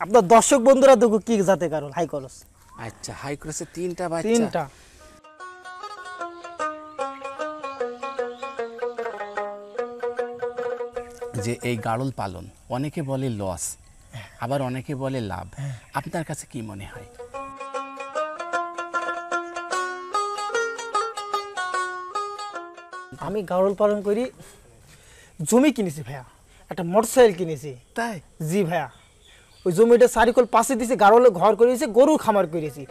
আপনার দর্শক বন্ধুরা দেখো কি জাতে কারণ হাই কলস আচ্ছা হাই ক্রসে তিনটা বাচ্চা। তিনটা। যে এই গাড়ল পালন অনেকে বলে লস আবার অনেকে বলে লাভ। আপনার কাছে কি মনে হয়? আমি গাড়ল পালন করি জমি কিনেছি ভাইয়া একটা মোটরসাইকেল কিনেছি। তাই? জি ভাইয়া। ওই জমিটা সারিকল পাশে দিয়েছি গাড়লে ঘর করেছি গরু খামার করেছি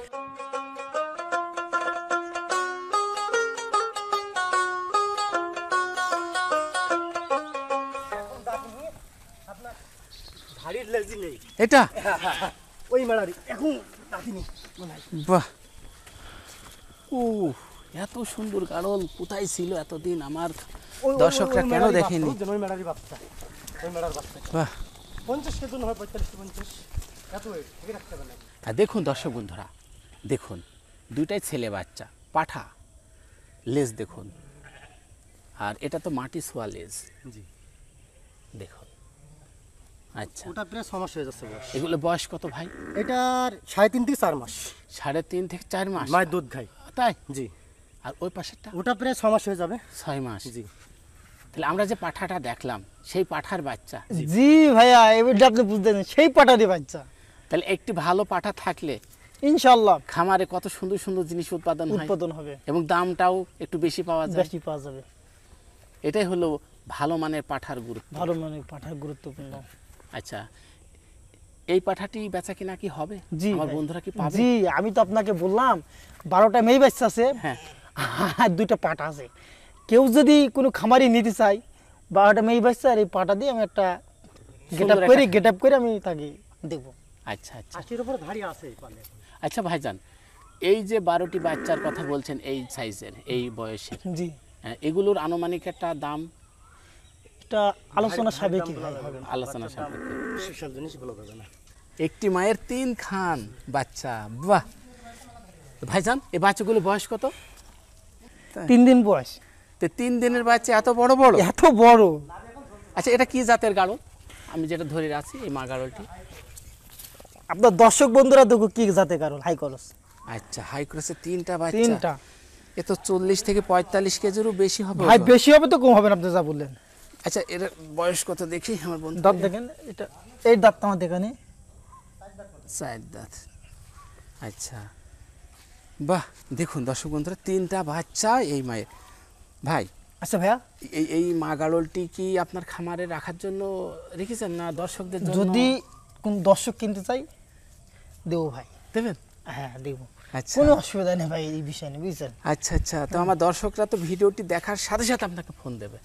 এটা? ওই মেলারি এখন বাহ। ও এত সুন্দর গাড়ল কোথায় ছিল এতদিন আমার? দর্শকরা কেন দেখেনি ওই মেলারি বাচ্চা ওই মেলার বাচ্চা বাহ। পঞ্চাশ কেজি হয় পঁয়তাল্লিশ পঞ্চাশ? এত ওয়েট রাখতে দেখুন দর্শক বন্ধুরা দেখুন দুইটাই ছেলে বাচ্চা পাঠা লেজ দেখুন। আর এটা তো মাটি সোয়া লেজ। জি। দেখুন। আচ্ছা। ওটা প্রায় ছ মাস হয়ে যাচ্ছে বয়স। এগুলো বয়স কত ভাই? এটার সাড়ে তিন থেকে চার মাস। সাড়ে তিন থেকে চার মাস? মায়ের দুধ খাই তাই? জি। আর ওই পাশেরটা? ওটা প্রায় ছ মাস হয়ে যাবে। ছয় মাস। জি। তাহলে আমরা যে পাঠাটা দেখলাম সেই পাঠার বাচ্চা। জি ভাইয়া এবারটা আপনি বুঝতে পারছেন সেই পাটারি বাচ্চা। তাহলে একটি ভালো পাঠা থাকলে ইনশাল্লাহ খামারে কত সুন্দর সুন্দর জিনিস উৎপাদন উৎপাদন হবে। এবং দামটাও একটু বেশি পাওয়া যায়। বেশি পাওয়া যাবে। এটাই হলো ভালো মানের পাঠার গুরুত্ব। ভালো মানে পাঠার গুরুত্বপূর্ণ। আচ্ছা এই পাঠাটি বেচা কিনা কি হবে? জি আমার বন্ধুরা কি পাবে? জি আমি তো আপনাকে বললাম বারোটা মেয়ে বাচ্চা আছে হ্যাঁ। আর দুইটা পাঠা আছে। কেউ যদি কোনো খামারি নিতে চাই বারোটা মেয়ে বাচ্চা আর এই পাটা দিয়ে আমি একটা গেট আপ করে গেট আপ করে আমি তাকে দেবো। আচ্ছা আচ্ছা। আশির উপর ধাড়ি আছে এই আচ্ছা ভাইজান এই যে বারোটি বাচ্চার কথা বলছেন এই সাইজের এই বয়সের জি। হ্যাঁ, এগুলোর আনুমানিক একটা দাম? এটা আলোচনা সাবেকি আলোচনা সাপেক্ষে। সেসব জিনিস ভালো হবে না। একটি মায়ের তিন খান বাচ্চা বাহ! ভাইজান এই বাচ্চাগুলো বয়স কত? তিন দিন বয়স। তো তিন দিনের বাচ্চা এত বড় বড়? এত বড়। আচ্ছা এটা কি জাতের গাড়ল? আমি যেটা ধরে আছি এই মা গাড়লটি। আপনার দর্শক বন্ধুরা দেখো কি জাতের কারণ হাই কলস আচ্ছা হাই ক্রসে তিনটা বাচ্চা। তিনটা। এ তো চল্লিশ থেকে পঁয়তাল্লিশ কেজিরও বেশি হবে ভাই বেশি হবে তো কম হবে না আপনি যা বললেন। আচ্ছা এর বয়স কত দেখি আমার বন্ধু। দাঁত দেখেন এটা এই দাঁত আমার দেখানি চার দাঁত। আচ্ছা। বাহ দেখুন দর্শক বন্ধুরা তিনটা বাচ্চা এই মায়ের। ভাই আচ্ছা ভাইয়া। এই এই মা গাড়লটি কি আপনার খামারে রাখার জন্য রেখেছেন না দর্শকদের জন্য? যদি কোন দর্শক কিনতে চাই দেবো ভাই। দেবেন? হ্যাঁ দেবো। আচ্ছা। কোনো অসুবিধা নেই ভাই এই বিষয় নিয়ে বুঝছেন? আচ্ছা আচ্ছা। তো আমার দর্শকরা তো ভিডিওটি দেখার সাথে সাথে আপনাকে ফোন দেবে।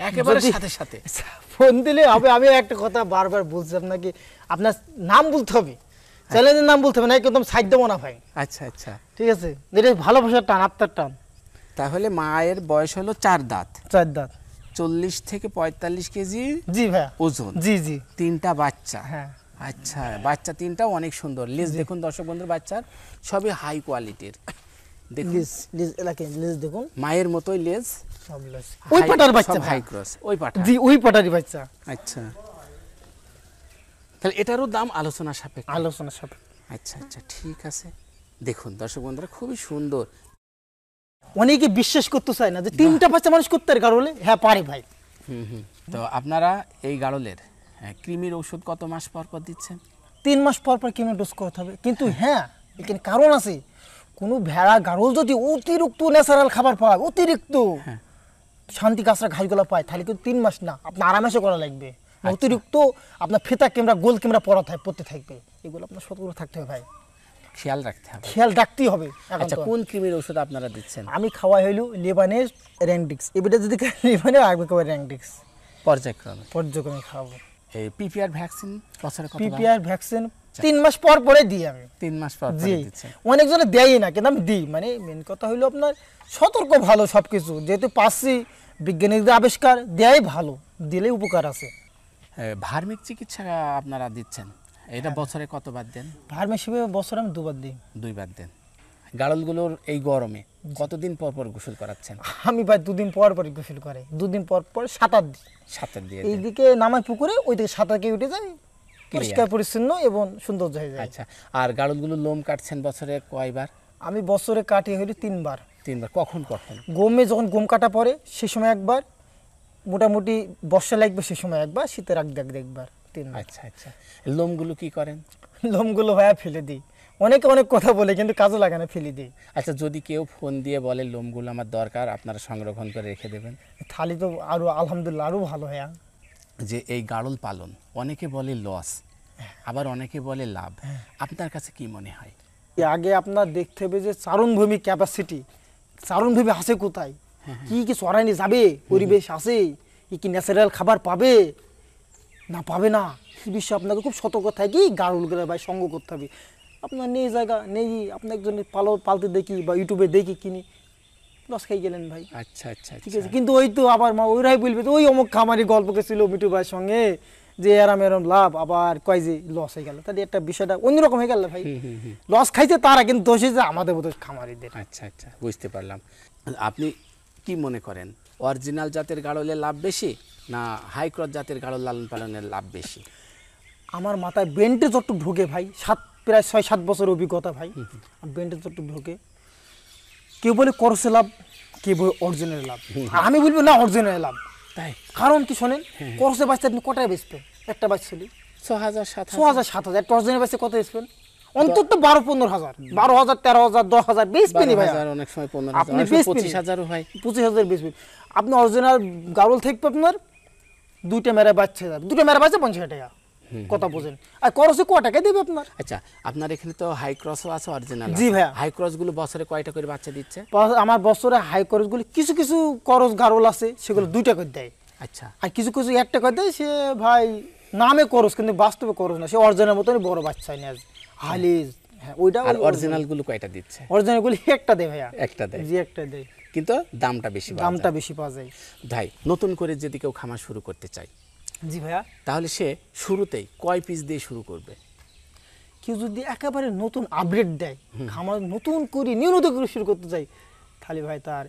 একেবারে সাথে সাথে। ফোন দিলে হবে। আমি একটা কথা বারবার বলছি আপনাকে আপনার নাম বলতে হবে। চ্যালেঞ্জের নাম বলতে হবে না একদম সাইড দেবো না ভাই। আচ্ছা আচ্ছা। ঠিক আছে? এটা ভালোবাসার টান আপনার টান। তাহলে মায়ের বয়স হলো চার দাঁত। চার দাঁত। চল্লিশ থেকে পঁয়তাল্লিশ কেজি জি ভাইয়া। ওজন। জি জি। তিনটা বাচ্চা। হ্যাঁ। আচ্ছা বাচ্চা তিনটাও অনেক সুন্দর। লেজ দেখুন দর্শক বন্ধুর বাচ্চার সবই হাই কোয়ালিটির দেখুন। মায়ের মতোই লেজ ওই পাটার বাচ্চা হাই ক্রস ওই পাটা। জি ওই পাটারই বাচ্চা। আচ্ছা। তাহলে এটারও দাম আলোচনা সাপেক্ষ। আলোচনা সব আচ্ছা আচ্ছা ঠিক আছে। দেখুন দর্শক বন্ধুরা খুবই সুন্দর। অনেকে বিশ্বাস করতে চায় না যে তিনটা বাচ্চা মানুষ করতে পারে। বলে হ্যাঁ পারে ভাই। হুম হুম। তো আপনারা এই গাড়লের হ্যাঁ, কৃমির ওষুধ কত মাস পর পর দিচ্ছেন? তিন মাস পর পর কেমন ডোজ করতে হবে। কিন্তু হ্যাঁ এখানে কারণ আছে। কোনো ভেড়া গাড়ল যদি অতিরিক্ত ন্যাচারাল খাবার পায় অতিরিক্ত হ্যাঁ। শান্তি কাঁচরা ঘাসগুলো পায় তাহলে কিন্তু তিন মাস না আপনার আরামেসে করা লাগবে। অতিরিক্ত আপনার ফেতা ক্যামেরা গোল ক্যামেরা থাকবে পড়তে থাকবে। এগুলো আপনার সতর্ক থাকতে হবে ভাই। খেয়াল রাখতে হবে। খেয়াল রাখতেই হবে আচ্ছা কোন কৃমির ওষুধ আপনারা দিচ্ছেন? আমি খাওয়া হইল লেবানের র্যাংডিক্স। এবারে যদি লেবানের আগবে খাওয়া র্যাংডিক্স। পর্যায়ক্রমে। পর্যক্রমে খাওয়াবো এই পিপিআর ভ্যাকসিন বছরে কত পিপিআর ভ্যাকসিন তিন মাস পর পরে দিই আমি। তিন মাস পর জি। অনেকজনে দেয়ই না কিন্তু আমি দিই। মানে মেন কথা হইল আপনার সতর্ক ভালো সব কিছু যেহেতু পাচ্ছি বিজ্ঞানীদের আবিষ্কার দেয়াই ভালো। দিলেই উপকার আছে। ভার্মিক চিকিৎসা আপনারা দিচ্ছেন? এটা। বছরে কতবার দেন? ভার্ম হিসেবে বছর আমি দুবার দিই। দুইবার দেন। গাড়লগুলোর এই গরমে কতদিন পর পর গোসল করাচ্ছেন? আমি ভাই দুদিন পর পর গোসল করে। দুদিন পর পর সাঁতার দিই। সাঁতার দিয়ে এইদিকে নামায় পুকুরে ওইদিকে সাঁতার কে উঠে যায়। পরিষ্কার পরিচ্ছন্ন এবং সৌন্দর্য হয়ে যায়। আচ্ছা আর গাড়লগুলো লোম কাটছেন বছরে কয়বার? আমি বছরে কাটি হইলে তিনবার। তিনবার। কখন কখন? গমে যখন গম কাটা পড়ে সে সময় একবার। মোটামুটি বর্ষা লাগবে সে সময় একবার শীতের আগ দেখ একবার তিনবার আচ্ছা আচ্ছা। লোমগুলো কি করেন? লোমগুলো ভাইয়া ফেলে দিই। অনেকে অনেক কথা বলে কিন্তু কাজে লাগে না ফেলে দিই। আচ্ছা যদি কেউ ফোন দিয়ে বলে লোমগুলো আমার দরকার আপনারা সংরক্ষণ করে রেখে দেবেন? থালি তো আরও আলহামদুলিল্লাহ আরও ভালো ভাইয়া। যে এই গাড়ল পালন অনেকে বলে লস আবার অনেকে বলে লাভ। আপনার কাছে কি মনে হয়? আগে আপনার দেখতে হবে যে চারণভূমি ক্যাপাসিটি চারণভূমি আছে কোথায়? কি কি সরাইনি যাবে? পরিবেশ আছে? কি কি ন্যাচারাল খাবার পাবে? না পাবে না। এই বিষয়ে আপনাকে খুব সতর্ক থাকি গাড়ুল করে ভাই সঙ্গ করতে হবে। আপনার নেই জায়গা নেই আপনি একজন পালো পালতে দেখি বা ইউটিউবে দেখি কিনি। লস খাই গেলেন ভাই। আচ্ছা আচ্ছা ঠিক আচ্ছা। আছে কিন্তু ওই তো আবার মা ওইরাই বলবে তো ওই অমুক খামারি গল্প ছিল মিটু ভাইয়ের সঙ্গে যে এরম এরম লাভ আবার কয় যে লস হয়ে গেল। তাহলে একটা বিষয়টা অন্যরকম হয়ে গেল ভাই। লস খাইছে তারা কিন্তু দোষ হয়েছে আমাদের মতো খামারিদের। আচ্ছা আচ্ছা বুঝতে পারলাম। আপনি কি মনে করেন? অরিজিনাল জাতের গাড়লের লাভ বেশি না হাই ক্রস জাতের গাড়ল লালন পালনের লাভ বেশি? আমার মাথায় বেন্টে যতটুকু ঢোকে ভাই সাত প্রায় ছয় সাত বছর অভিজ্ঞতা ভাই। বেন্টে যতটুকু ঢোকে কেউ বলে করসে লাভ কেউ বলে অরিজিনাল লাভ। আমি বলব না অরিজিনাল লাভ। তাই? কারণ কি শোনেন করসে বাচ্চা আপনি কটায় বেচবেন? একটা বাচ্চা ছিল? ছ হাজার সাত ছ হাজার সাত হাজার। একটা অরিজিনাল বাচ্চা কত বেচবেন? অন্তত বারো পনেরো হাজার। বারো হাজার তেরো হাজার দশ হাজার বেচবেনই ভাই অনেক সময় পনেরো আপনি বেচবেনই। পঁচিশ হাজারও হয়। পঁচিশ হাজার বেচবেন আপনি অরিজিনাল গারল থাকবে আপনার দুইটা মেরা বাচ্চা যাবে দুটো মেরা বাচ্চা পঞ্চাশ টাকা। কথা বোঝেন। আর করসে ক টাকা দেবে আপনার? আচ্ছা আপনার এখানে তো হাই ক্রসও আছে অরিজিনাল জি ভাইয়া। হাই ক্রসগুলো বছরে কয়টা করে বাচ্চা দিচ্ছে? আমার বছরে হাই খরচগুলি কিছু কিছু করস গারল আছে সেগুলো দুইটা করে দেয়। আচ্ছা। আর কিছু কিছু একটা করে দেয় সে ভাই নামে করস কিন্তু বাস্তবে করস না। সে অরিজিনাল মতনই বড় বাচ্চা নিয়ে আসে হালিজ হ্যাঁ ওইটা আর অরিজিনালগুলো কয়টা দিচ্ছে? অরিজিনালগুলি একটা দেয় ভাইয়া। একটা দেয় জি একটা দেয় কিন্তু দামটা বেশি দামটা বেশি পাওয়া যায়। ভাই নতুন করে যদি কেউ খামার শুরু করতে চায় জি ভাইয়া। তাহলে সে শুরুতেই কয় পিস দিয়ে শুরু করবে? কেউ যদি একেবারে নতুন আপডেট দেয় খামার নতুন করে নিয়মিত করে শুরু করতে চাই তাহলে ভাই তার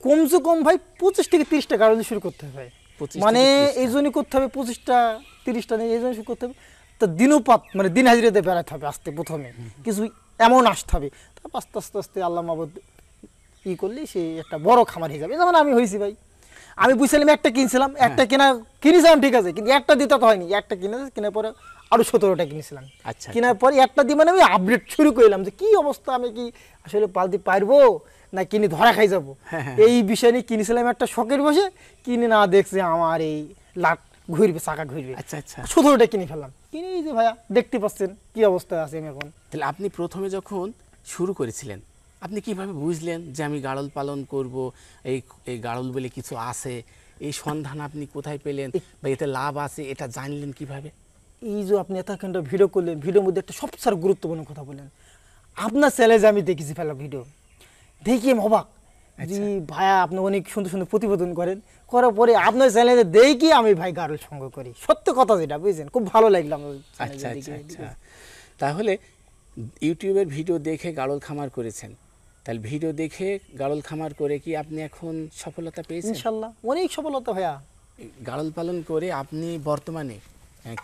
কমসে কম ভাই পঁচিশ থেকে তিরিশটা গাড়ি শুরু করতে হবে মানে এই জন্যই করতে হবে পঁচিশটা তিরিশটা নেই এই জন্য শুরু করতে হবে। তা দিনপাত মানে দিন হাজিরাতে বেড়াতে হবে আসতে প্রথমে। কিছু এমন আসতে হবে। তারপর আস্তে আস্তে আস্তে আল্লাহ মাবদ ই করলে সে একটা বড় খামার হয়ে যাবে। যেমন আমি হয়েছি ভাই। আমি বুঝছিলাম একটা কিনছিলাম একটা কেনা কিনেছিলাম ঠিক আছে কিন্তু একটা দিতে তো হয়নি। একটা কিনে কেনার পরে আরও সতেরোটা কিনেছিলাম। আচ্ছা, কেনার পরে একটা দিয়ে মানে আমি আপডেট শুরু করলাম যে কি অবস্থা আমি কি আসলে পালতে পারব না কিনে ধরা খাই যাব? এই বিষয় নিয়ে কিনেছিলাম একটা শখের বসে। কিনে না দেখছে আমার এই লাট ঘুরবে চাকা ঘুরবে। আচ্ছা আচ্ছা। সতেরোটা কিনে ফেললাম। কিনে এই যে ভাইয়া দেখতে পাচ্ছেন কি অবস্থায় আছে আমি এখন। তাহলে আপনি প্রথমে যখন শুরু করেছিলেন আপনি কীভাবে বুঝলেন যে আমি গাড়ল পালন করব এই এই গাড়ল বলে কিছু আছে? এই সন্ধান আপনি কোথায় পেলেন? বা এতে লাভ আছে এটা জানলেন কীভাবে? এই যে আপনি এতক্ষণটা ভিডিও করলেন ভিডিওর মধ্যে একটা সবচেয়ে গুরুত্বপূর্ণ কথা বললেন। আপনার চ্যালেঞ্জে আমি দেখেছি ফেলা ভিডিও দেখি অবাক। জি ভাইয়া আপনি অনেক সুন্দর সুন্দর প্রতিবেদন করেন। করার পরে আপনার চ্যালেঞ্জে দেখি আমি ভাই গারল সঙ্গ করি। সত্য কথা যেটা বুঝছেন? খুব ভালো লাগল আমার আচ্ছা আচ্ছা আচ্ছা। তাহলে ইউটিউবের ভিডিও দেখে গাড়ল খামার করেছেন। তাহলে ভিডিও দেখে গাড়ল খামার করে কি আপনি এখন সফলতা পেয়েছেন? ইনশাল্লাহ অনেক সফলতা ভাইয়া। গাড়ল পালন করে আপনি বর্তমানে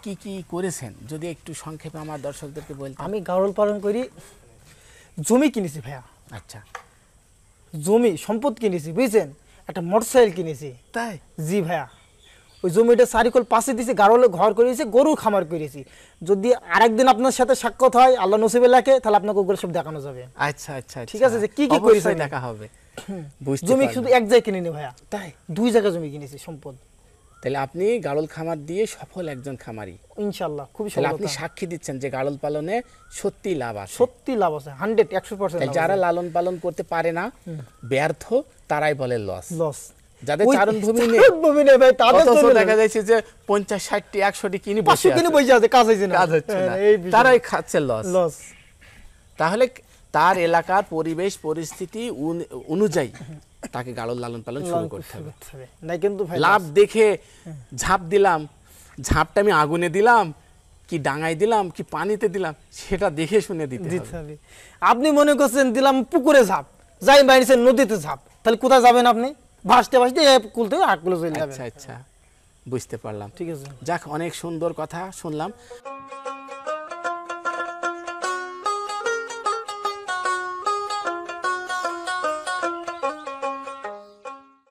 কি কি করেছেন? যদি একটু সংক্ষেপে আমার দর্শকদেরকে বলতেন। আমি গারল পালন করি জমি কিনেছি ভাইয়া। আচ্ছা। জমি সম্পদ কিনেছি বুঝছেন? একটা মোটরসাইকেল কিনেছি। তাই? জি ভাইয়া। ওই জমিটা চারিকল পাশে দিয়েছি গাড়লে ঘর করেছি গরু খামার করেছি। যদি আরেকদিন আপনার সাথে সাক্ষাৎ হয় আল্লাহ নসিবে লাগে তাহলে আপনাকে ওগুলো সব দেখানো যাবে। আচ্ছা আচ্ছা ঠিক আচ্ছা। আছে, যে কি কি করেছে দেখা হবে। জমি শুধু এক জায়গায় কিনে নি ভাইয়া। তাই? দুই জায়গায় জমি কিনেছি সম্পদ। তাহলে আপনি গাড়ল খামার দিয়ে সফল একজন খামারি। ইনশাল্লাহ খুবই তাহলে আপনি সাক্ষী দিচ্ছেন যে গাড়ল পালনে সত্যি লাভ আছে। সত্যি লাভ আছে হান্ড্রেড একশো পার্সেন্ট যারা লালন পালন করতে পারে না ব্যর্থ তারাই বলে লস লস যাদের চারণভূমি নেই ভূমি নেই ভাই তাদের জমি দেখা যাচ্ছে যে পঞ্চাশ ষাটটি একশোটি কিনে বসে কিনে বসে আছে কাজ না। কাজ হচ্ছে না। হ্যাঁ, বিষয়। তারাই খাচ্ছে লস লস তাহলে তার এলাকার পরিবেশ পরিস্থিতি অনুযায়ী তাকে গাড়ল লালন পালন শুরু করতে হবে। না কিন্তু লাভ দেখে ঝাঁপ দিলাম। ঝাঁপটা আমি আগুনে দিলাম কি ডাঙায় দিলাম কি পানিতে দিলাম সেটা দেখে শুনে দিতে হবে। আপনি মনে করছেন দিলাম পুকুরে ঝাঁপ যাই বাইরেছেন নদীতে ঝাঁপ তাহলে কোথায় যাবেন আপনি? ভাসতে ভাসতে কুল থেকে আট চলে যাবেন। আচ্ছা আচ্ছা বুঝতে পারলাম। ঠিক আছে। যাক অনেক সুন্দর কথা শুনলাম।